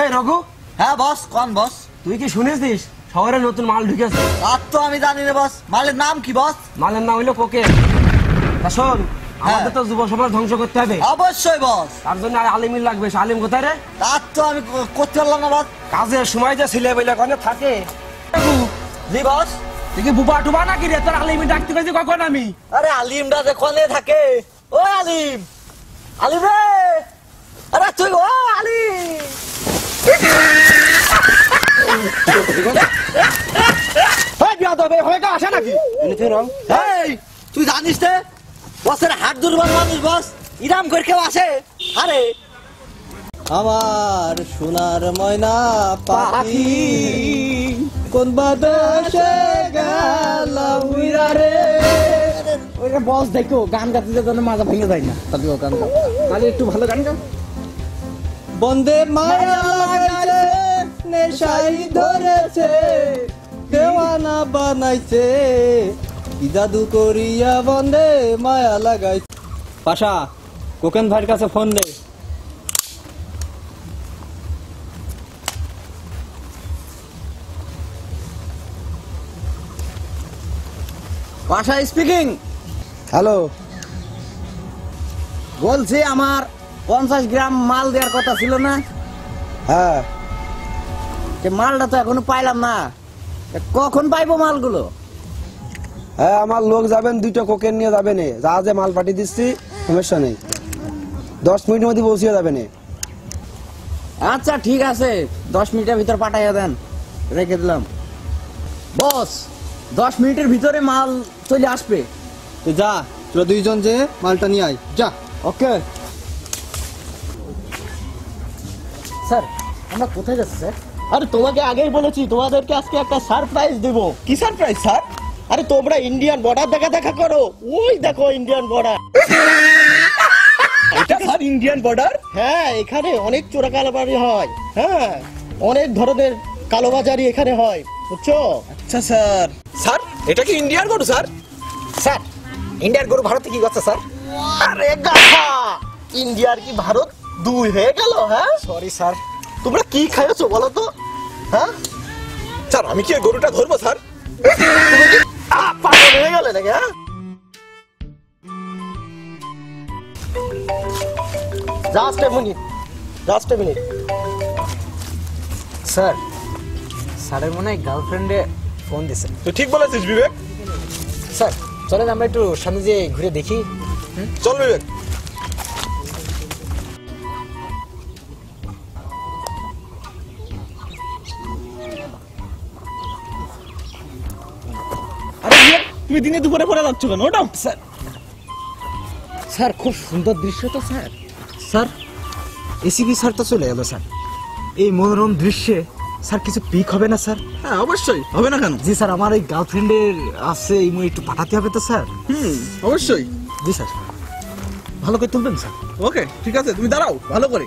এই রঘু। হ্যাঁ বস কোন বস? তুই কি শুনেছিস? শহরে নতুন মাল ঢুকেছে। আর তো আমি জানি না বস। মালের নাম কি বস? মালের নাম হইল কোকে। শোন আমাদের তো যুব সমাজ ধ্বংস করতে হবে। অবশ্যই বস। তার জন্য আর আলিমির লাগবে। আলিম কোথায় রে? তার তো আমি করতে পারলাম না বস। কাজের সময় যে ছেলে বলে ওখানে থাকে। জি বস। তুই কি বুবা টুবা নাকি রে? তোর আলিমি ডাকতে গেছি কখন আমি? আরে আলিমটা যে কোনে থাকে? ও আলিম। আলিম রে। আরে তুই ও আলিম। আসে নাকি? তুই জানিস তে বসের হাট দুর্বল মানুষ বস। ইরাম করে কেউ আসে? আরে। আমার সোনার ময়না পাখি কোন বাতাসে গেল উইরা রে? ওই বস দেখো গান গাইতে যে জন্য মাজা ভেঙে যায় না। ও গান গাও। তাহলে একটু ভালো গান গাও। বন্দে মায়া লাগাইছে, নেশাই ধরেছে, দেওয়ানা বানাইছে। কি করিয়া বন্দে মায়া লাগাইছে। পাশা, কোকেন ভাইয়ের কাছে ফোন দে। Pasha speaking hello. বলছি আমার পঞ্চাশ গ্রাম মাল দেওয়ার কথা ছিল না? হ্যাঁ। মালটা তো এখনও পাইলাম না। কখন পাইবো মালগুলো? হ্যাঁ আমার লোক যাবেন দুইটা কোকেন নিয়ে যাবেন। জাহাজে মাল পাঠিয়ে দিচ্ছি সমস্যা নেই। দশ মিনিটের মধ্যে পৌঁছিয়ে যাবেন। আচ্ছা ঠিক আছে। দশ মিনিটের ভিতর পাঠাইয়া দেন। রেখে দিলাম। বস দশ মিনিটের ভিতরে মাল চলে আসবে। তুই যা তোরা দুইজন যে মালটা নিয়ে আয়। যা। ওকে। স্যার আমরা কোথায় যাচ্ছি স্যার? আরে তোমাকে আগেই বলেছি তোমাদেরকে আজকে একটা সারপ্রাইজ দেব। কি সারপ্রাইজ স্যার? আরে তোমরা ইন্ডিয়ান বর্ডার দেখা দেখা করো। ওই দেখো ইন্ডিয়ান বর্ডার এটা স্যার ইন্ডিয়ান বর্ডার হ্যাঁ এখানে অনেক চোরা কালোবাজারি হয়। হ্যাঁ অনেক ধরনের কালোবাজারি এখানে হয়। বুঝছ? আচ্ছা স্যার। স্যার এটা কি ইন্ডিয়ান গরু স্যার? স্যার ইন্ডিয়ার গরু ভারতে কি করছে স্যার? আরে গাধা! ইন্ডিয়ার কি ভারত? দুই হয়ে গেল হ্যাঁ? সরি স্যার তোমরা কি খাইছো বলো তো? হ্যাঁ? স্যার আমি কি গরুটা ধরবো স্যার? পাগল হয়ে গেলে নাকি হ্যাঁ? Just a minute just a minute sir স্যারের মনে হয় গার্লফ্রেন্ডে ফোন দিছে। তুই ঠিক বলেছিস বিবেক। স্যার চলেন আমরা একটু সামনে যে ঘুরে দেখি। চল বিবেক। তুমি দিনে দুপুরে পরে যাচ্ছ কেন? ওটাও স্যার। স্যার খুব সুন্দর দৃশ্য তো স্যার। স্যার এসিবি স্যার তো চলে গেল স্যার। এই মনোরম দৃশ্যে স্যার কিছু পিক হবে না স্যার? হ্যাঁ অবশ্যই। হবে না কেন? জি স্যার আমার এই গার্লফ্রেন্ডের আছে এই মুই একটু পাঠাতে হবে তো স্যার। হুম অবশ্যই। জি স্যার। ভালো করে তুলবেন স্যার। ওকে ঠিক আছে তুমি দাঁড়াও ভালো করে।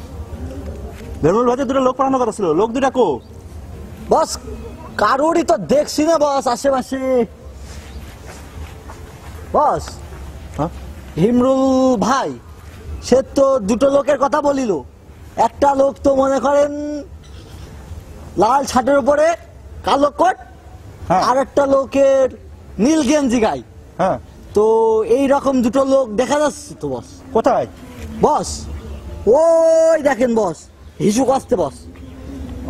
বেরমুল ভাইতে দুটো লোক পাঠানো কথা ছিল লোক দুটা কো? বস কারোরই তো দেখছি না বস আশেপাশে। বস হ্যাঁ? হিমরুল ভাই সে তো দুটো লোকের কথা বলিল। একটা লোক তো মনে করেন লাল ছাটের উপরে কালো কোট হ্যাঁ। আর একটা লোকের নীল গেঞ্জি গাই হ্যাঁ। তো এই রকম দুটো লোক দেখা যাচ্ছে তো বস। কোথায়? বস ওই দেখেন বস হিসু আসতে বস।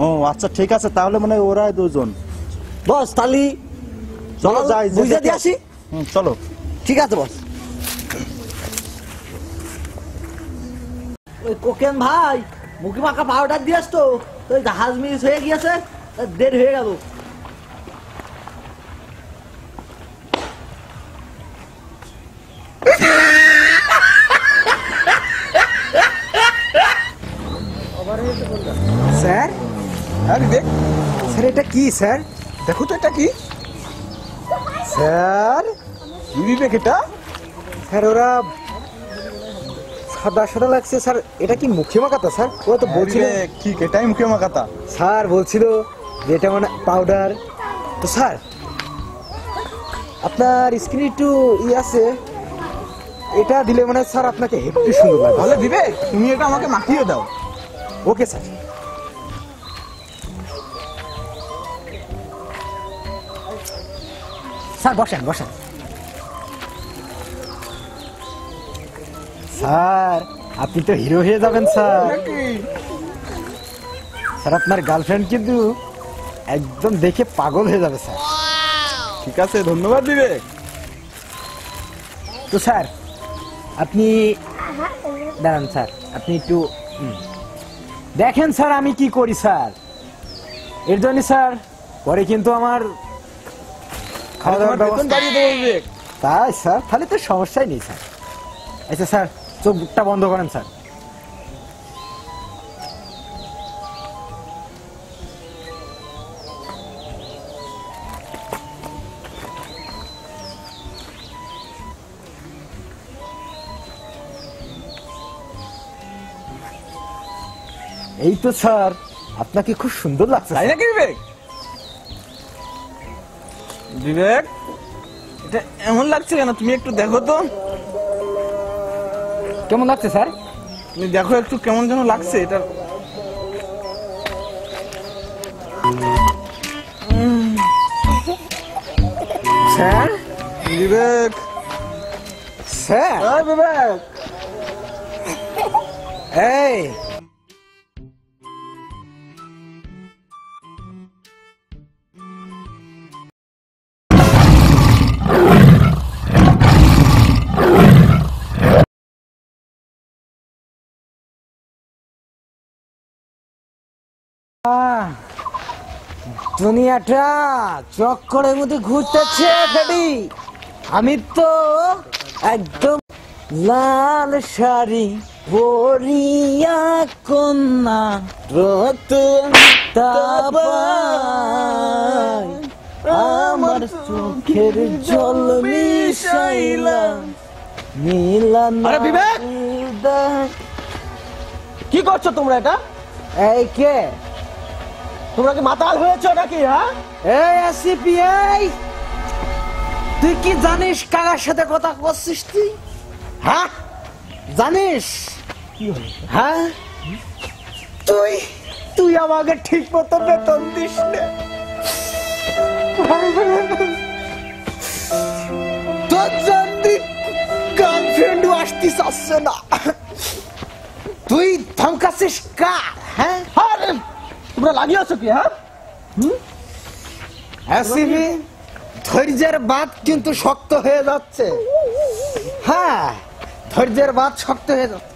ও আচ্ছা ঠিক আছে তাহলে মনে হয় ওরাই দুজন। বস তালি চলো যাই বুঝে দিয়ে আসি। হুম, চলো। ঠিক আছে বস। ওই কোকেন ভাই মুখি মাখা পাউডার দিয়ে আসতো তো জাহাজ মিস হয়ে গিয়েছে দেরি হয়ে গেল। কি স্যার? দেখো তো এটা কি। স্যার বিবেক এটা? স্যার ওরা সাদা সাদা লাগছে স্যার। এটা কি মুখে মাখাতা স্যার? ও তো বলছিল বিবেক, ঠিক এটাই মুখে মাখাতা স্যার বলছিল যে এটা মানে পাউডার তো স্যার আপনার স্ক্রিন একটু ই আছে। এটা দিলে মানে স্যার আপনাকে হেভি সুন্দর লাগবে। তাহলে বিবেক তুমি এটা আমাকে মাখিয়ে দাও। Okay sir. স্যার বসেন বসেন। স্যার আপনি তো হিরো হয়ে যাবেন স্যার। স্যার আপনার গার্লফ্রেন্ড কিন্তু একদম দেখে পাগল হয়ে যাবে স্যার। ঠিক আছে ধন্যবাদ বিবেক। তো স্যার আপনি দাঁড়ান স্যার আপনি একটু দেখেন স্যার আমি কি করি স্যার। এর জন্য স্যার পরে কিন্তু আমার খাওয়া দাওয়ার ব্যবস্থা। বাড়িয়ে দেবো বিবেক। তাই স্যার? তাহলে তো সমস্যাই নেই স্যার। আচ্ছা স্যার চোখটা বন্ধ করেন স্যার। এই তো স্যার। আপনাকে খুব সুন্দর লাগছে তাই। নাকি বিবেক? বিবেক এটা এমন লাগছে কেন? তুমি একটু দেখো তো। কেমন লাগছে স্যার? তুমি দেখো একটু কেমন যেন লাগছে এটা। স্যার? বিবেক। স্যার? হ্যাঁ বিবেক। এই দুনিয়াটা চক্করের মধ্যে ঘুরতেছে ফেডি আমি তো একদম লাল শাড়ি পরিয়া কন্যা রতন আমার চোখের জল মিশাইলা মিলান আরে কি করছ তোমরা এটা? এই কে? তোমরা কি মাতাল হয়েছো নাকি হ্যাঁ? এই এসিপিআই তুই কি জানিস কাকার সাথে কথা করছিস তুই? হ্যাঁ? জানিস? হ্যাঁ? তুই তুই আমাকে ঠিক মতো বেতন দিস না। তোর জন্য গার্লফ্রেন্ডও আসতে চাচ্ছে না। তুই ধমকাছিস কা হ্যাঁ? তোমরা লাগিয়েছো কি হ্যাঁ? এসিবি ধৈর্যের বাদ কিন্তু শক্ত হয়ে যাচ্ছে। হ্যাঁ ধৈর্যের বাদ শক্ত হয়ে যাচ্ছে।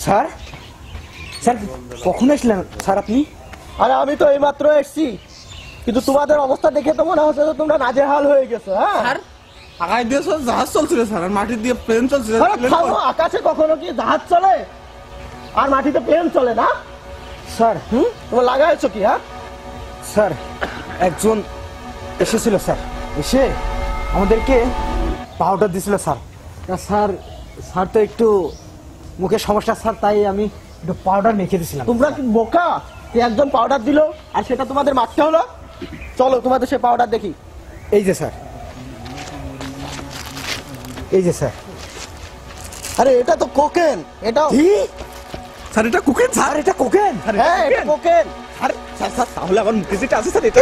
স্যার? স্যার কখন আসলেন স্যার আপনি? আরে আমি তো এইমাত্র এসছি। কিন্তু তোমাদের অবস্থা দেখে তো মনে হচ্ছে যে তোমরা নাজেহাল হয়ে গেছো হ্যাঁ? আগায় দিয়ে সব জাহাজ চলছিল স্যার আর মাটির দিয়ে প্লেন চলছিল আকাশে কখনো কি জাহাজ চলে? আর মাটিতে প্লেন চলে না? স্যার হুম? তোমরা লাগাইছো কি হ্যাঁ? স্যার একজন এসেছিল স্যার। এসে আমাদেরকে পাউডার দিছিল স্যার। তা স্যার স্যার তো একটু মুখে সমস্যা স্যার তাই আমি একটু পাউডার মেখে দিয়েছিলাম তোমরা কি বোকা? একজন পাউডার দিলো আর সেটা তোমাদের মারতে হলো? চলো তোমাদের সে পাউডার দেখি। এই যে স্যার। এই যে স্যার। আরে এটা তো কোকেন এটা কি? স্যার এটা কোকেন স্যার। এটা কোকেন হ্যাঁ এটা কোকেন আরে স্যার স্যার তাহলে আমার মুখে যেটা আছে স্যার এটা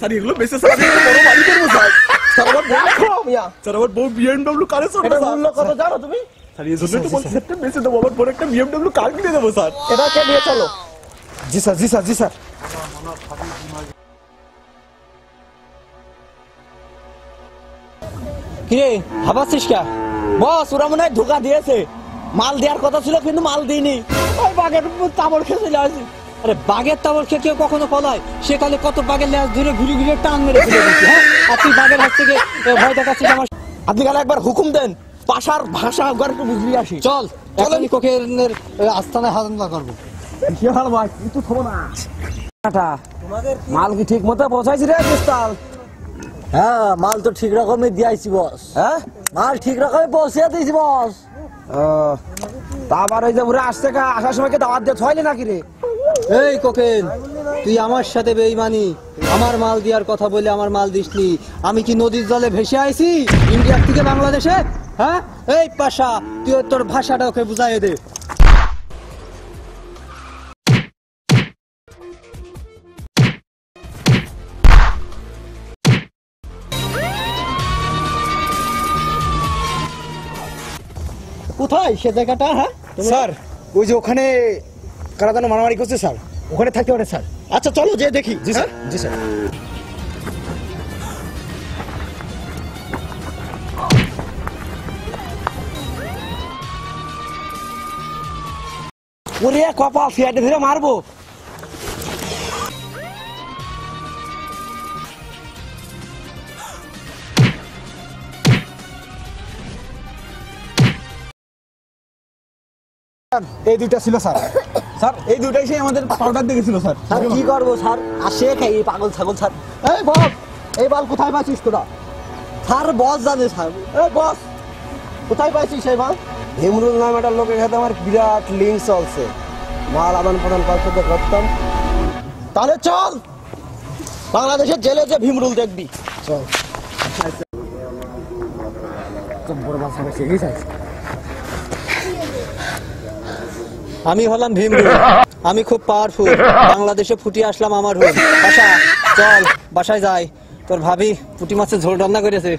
স্যার এগুলো বেশি স্যার বড় বাড়ি করব স্যার স্যার আমার বউ রাখো মিয়া স্যার আমার বিএমডব্লিউ কারে চলবে এটার মূল্য কত জানো তুমি? স্যার এই জন্য তো বলছি সেটা বেশি দেবো আমার বড় একটা বিএমডব্লিউ কার কিনে দেবো স্যার? এটাকে নিয়ে চলো? জি স্যার জি স্যার জি স্যার। কিরে ভাবাচ্ছিস কা? বস ওরা মনে হয় ধোকা দিয়েছে। মাল দেওয়ার কথা ছিল কিন্তু মাল দিইনি। ওই বাঘের তাবড় খেয়ে চলে আসি আরে বাঘের তাবর খেয়ে কেউ কখনো পলায়? সেকালে কত বাঘের ল্যাস ধরে ঘুরে ঘুরে টান মেরে ফেলে দিচ্ছি হ্যাঁ? আর তুই বাঘের হাত থেকে ভয় দেখাচ্ছিস আমার আপনি কালে একবার হুকুম দেন পাশার ভাষা একবার একটু বুঝিয়ে আসি। চল এখনই কোকের আস্থানায় হাজনা করব। কি হাল ভাই? কিন্তু থবো না। মাল কি ঠিক মতো পৌঁছাইছি রে পিস্তাল? হ্যাঁ মাল তো ঠিক রকমই দিয়েছি বস। হ্যাঁ? মাল ঠিক রকমই পৌঁছে দিয়েছি বস। ও, তা আবার ওই যে উড়ে আসছে কা আসার সময় কি দাওয়াত দিয়ে ছয়লি নাকি রে? এই কোকেন, তুই আমার সাথে বেইমানি। আমার মাল দেওয়ার কথা বলে আমার মাল দিসনি। আমি কি নদীর জলে ভেসে আইছি? ইন্ডিয়ার থেকে বাংলাদেশে? হ্যাঁ? এই পাশা, তুই তোর ভাষাটা ওকে বুঝাই দে। কোথায় সে জায়গাটা হ্যাঁ? স্যার, ওই যে ওখানে কারা যেন মারামারি করছে স্যার? ওখানে থাকতে পারে স্যার। আচ্ছা চলো যে দেখি। জি স্যার। জি স্যার। ওরে কপাল ফিয়াটে ধরে মারবো। এই দুইটা ছিল স্যার। স্যার এই দুটাই সেই আমাদের পাউডার দেখেছিল স্যার। স্যার কি করব স্যার? আসে খাই এই পাগল ছাগল স্যার? এই বস এই বাল কোথায় পাচ্ছিস তোরা? স্যার বস জানে স্যার। এই বস কোথায় পাইছিস এই ভীমরুল নাম একটা লোকের সাথে আমার বিরাট লিঙ্ক চলছে। মাল আদান প্রদান করতে করতাম। তাহলে চল বাংলাদেশের জেলে যে ভীমরুল দেখবি। আমি হলাম ভীম আমি খুব পাওয়ারফুল বাংলাদেশে ফুটি আসলাম আমার হোক বাসা, চল, বাসায় যাই। তোর ভাবি পুটি মাছের ঝোল রান্না করেছে।